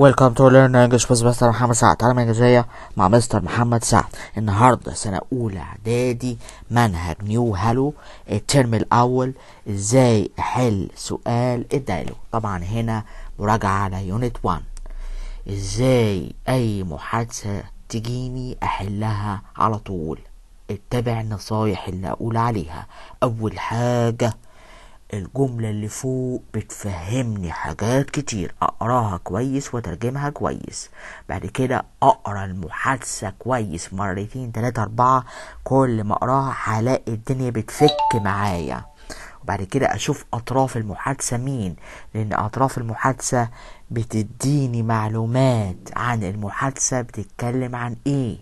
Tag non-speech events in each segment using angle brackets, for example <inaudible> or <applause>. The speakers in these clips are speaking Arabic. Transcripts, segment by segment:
Welcome to Learn English with Mr. محمد سعد تعلم إنجليزية مع مستر محمد سعد. النهاردة سنة أولى إعدادي منهج New Hello. الترم الأول إزاي أحل سؤال ال dialogue طبعا هنا مراجعة على unit 1 إزاي أي محادثة تجيني أحلها على طول؟ اتبع النصايح اللي أقول عليها. أول حاجة الجملة اللي فوق بتفهمني حاجات كتير. أقراها كويس وأترجمها كويس. بعد كده أقرأ المحادثة كويس مرتين تلاتة أربعة. كل ما أقراها هلاقي الدنيا بتفك معايا. وبعد كده أشوف أطراف المحادثة مين لأن أطراف المحادثة بتديني معلومات عن المحادثة بتتكلم عن إيه.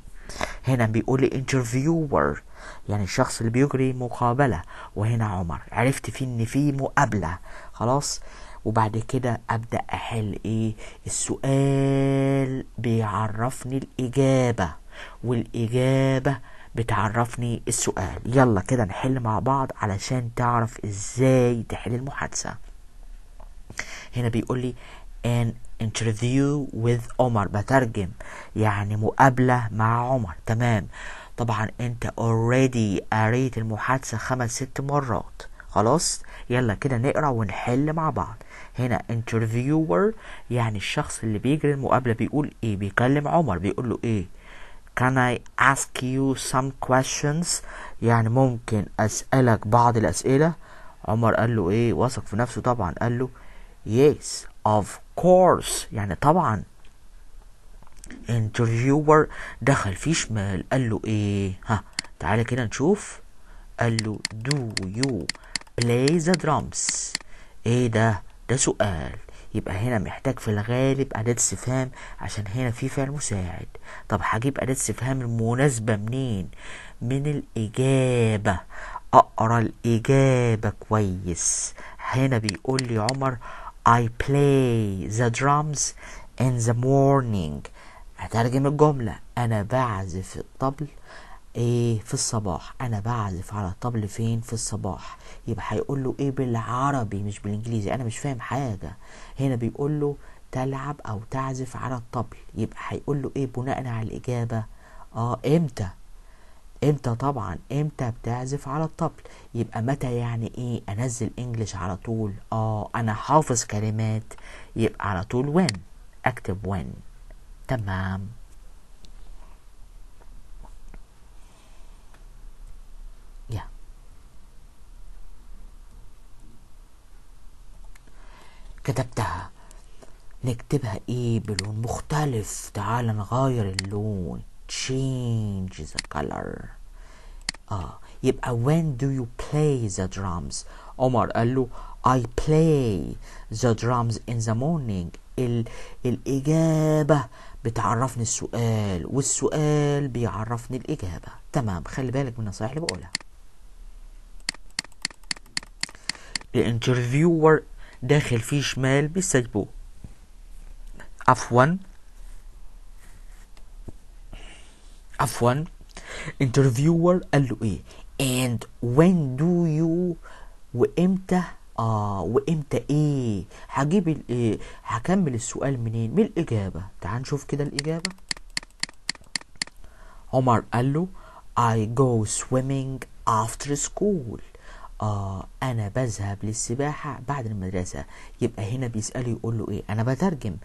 هنا بيقول لي interviewer. يعني الشخص اللي بيجري مقابلة وهنا عمر. عرفت فيه إن في مقابلة. خلاص؟ وبعد كده أبدأ أحل إيه؟ السؤال بيعرفني الإجابة والإجابة بتعرفني السؤال. يلا كده نحل مع بعض علشان تعرف إزاي تحل المحادثة. هنا بيقول لي an interview with عمر بترجم يعني مقابلة مع عمر. تمام. طبعا أنت already قريت المحادثة خمس ست مرات. خلاص؟ يلا كده نقرأ ونحل مع بعض. هنا interviewer يعني الشخص اللي بيجري المقابلة بيقول إيه؟ بيكلم عمر. بيقول له إيه؟ Can I ask you some questions يعني ممكن أسألك بعض الأسئلة؟ عمر قال له إيه؟ وثق في نفسه طبعا. قال له yes of course. يعني طبعا interviewer دخل فيه شمال قال له إيه؟ ها تعالى كده نشوف. قال له do you play the drums إيه ده؟ ده سؤال. يبقى هنا محتاج في الغالب أداة استفهام عشان هنا في فعل مساعد. طب هجيب أداة استفهام المناسبة منين؟ من الإجابة. أقرأ الإجابة كويس. هنا بيقول لي عمر I play the drums in the morning. هترجم الجملة. أنا بعزف الطبل إيه في الصباح. أنا بعزف على الطبل فين؟ في الصباح. يبقى هيقول له إيه بالعربي مش بالإنجليزي؟ أنا مش فاهم حاجة. هنا بيقول له تلعب أو تعزف على الطبل. يبقى هيقول له إيه بناء على الإجابة؟ آه إمتى؟ إمتى طبعا. إمتى بتعزف على الطبل؟ يبقى متى يعني إيه؟ أنزل انجلش على طول. آه أنا حافظ كلمات. يبقى على طول when. أكتب when. تمام. يا. كتبتها. نكتبها إيه؟ بلون مختلف. تعال نغير اللون. Change the color. آه. يبقى when do you play the drums عمر قال له I play the drums in the morning. ال الإجابة بتعرفني السؤال والسؤال بيعرفني الإجابة. تمام خلي بالك من النصائح اللي بقولها. ال interviewer داخل فيه شمال بيسيبوه عفوا. عفوا. interviewer قال له إيه؟ And when do you وإمتى آه وإمتى إيه؟ هجيب الايه هكمل السؤال منين؟ من الإجابة. تعال نشوف كده الإجابة. عمر قال له I go swimming after school. آه أنا بذهب للسباحة بعد المدرسة. يبقى هنا بيسأله يقول له إيه؟ أنا بترجم.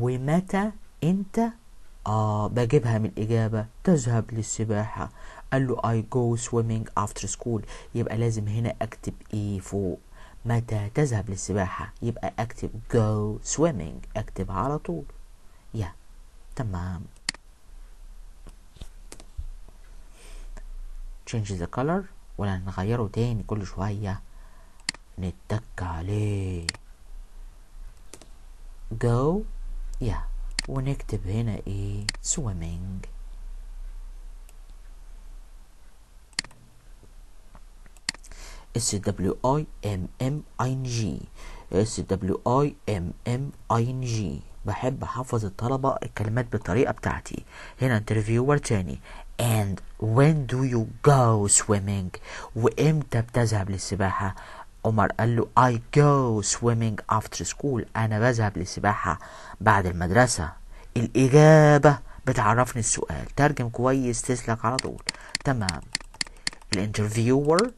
ومتى أنت؟ آه بجيبها من الإجابة تذهب للسباحة. قال له I go swimming after school. يبقى لازم هنا أكتب إيه فوق. متى تذهب للسباحة؟ يبقى أكتب go swimming أكتب على طول. يا تمام. Change the color ولا نغيره تاني كل شوية. نتك عليه. Go يا. ونكتب هنا إيه؟ swimming. S W I M M I N G. S W I M M I N G. بحب احفظ الطلبة الكلمات بالطريقة بتاعتي. هنا interviewer تاني. And when do you go swimming? وإمتى بتذهب للسباحة؟ عمر قال له I go swimming after school. أنا بذهب للسباحة بعد المدرسة. الإجابة بتعرفني السؤال. ترجم كويس تسلك على طول. تمام. ال interviewer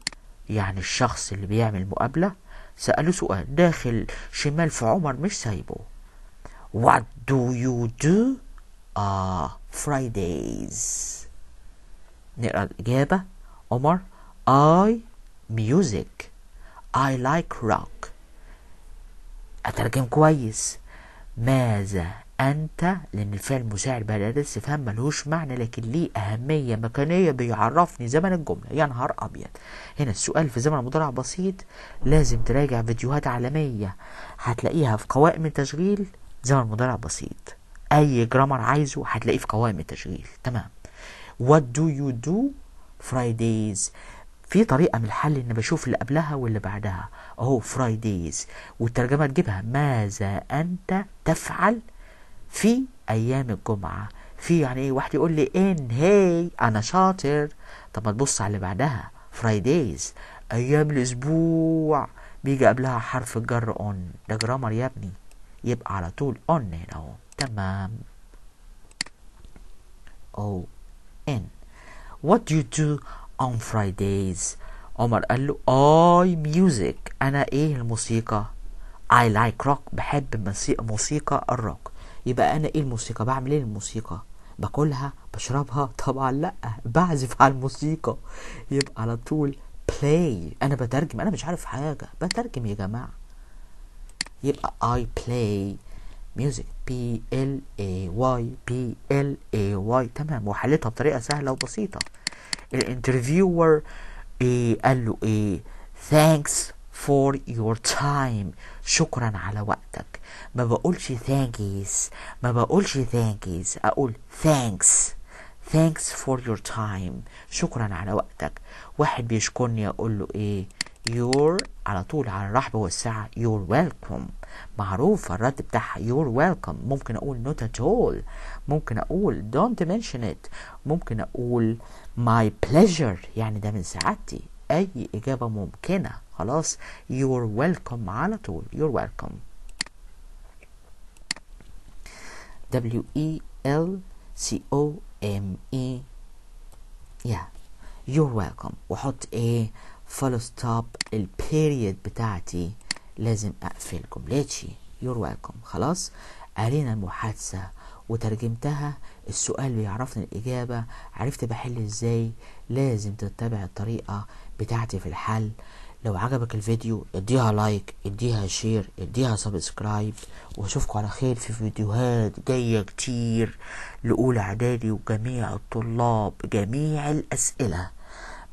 يعني الشخص اللي بيعمل مقابلة سأله سؤال داخل شمال في عمر مش سايبه. What do you do? آه Fridays. نقرأ الإجابة. عمر I music. I like rock. أترجم كويس. ماذا أنت لأن الفعل مساعد بعد أداة استفهام ملهوش معنى لكن ليه أهمية مكانية بيعرفني زمن الجملة. يا نهار أبيض. هنا السؤال في زمن مضارع بسيط لازم تراجع فيديوهات عالمية. هتلاقيها في قوائم التشغيل زمن مضارع بسيط. أي جرامر عايزه هتلاقيه في قوائم التشغيل. تمام. What do you do Fridays في طريقة من الحل إن بشوف اللي قبلها واللي بعدها. أهو فرايديز والترجمة تجيبها. ماذا أنت تفعل في أيام الجمعة. في يعني إيه؟ واحد يقول لي إن هي أنا شاطر. طب ما تبص على اللي بعدها. فرايديز أيام الأسبوع. بيجي قبلها حرف الجر أون ده جرامر يا ابني. يبقى على طول أون هنا أهو. تمام. أو إن. What do you do on عمر قال له I music. أنا إيه الموسيقى؟ I like rock. بحب موسيقى الروك يبقى أنا إيه الموسيقى؟ بعمل إيه الموسيقى؟ باكلها؟ بشربها؟ <laughs> طبعا لأ. بعزف على الموسيقى. يبقى على طول play. أنا بترجم. أنا مش عارف حاجة. بترجم يا جماعة. يبقى I play music. P L A Y P L A Y. تمام. وحلتها بطريقة سهلة وبسيطة. الانترفيور إيه قال له إيه؟ Thanks for your time. شكرا على وقتك. ما بقولش thanks ما بقولش thanks أقول thanks. Thanks for your time. شكرا على وقتك. واحد بيشكرني أقول له إيه؟ You're على طول على الرحب والسعة you're welcome. معروف الرد بتاعها you're welcome. ممكن أقول not at all. ممكن أقول don't mention it. ممكن أقول my pleasure. يعني ده من سعادتي. أي إجابة ممكنة. خلاص. You're welcome على طول. You're welcome. W E L C O M E. Yeah you're welcome. وحط إيه full stop ال period بتاعتي. لازم اقفل جملتي you're welcome. خلاص؟ قرينا المحادثة وترجمتها. السؤال بيعرفني الإجابة. عرفت بحل إزاي؟ لازم تتبع الطريقة بتاعتي في الحل. لو عجبك الفيديو اديها like اديها share اديها subscribe واشوفكم على خير في فيديوهات جاية كتير لأولى إعدادي وجميع الطلاب جميع الأسئلة.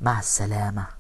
مع السلامة.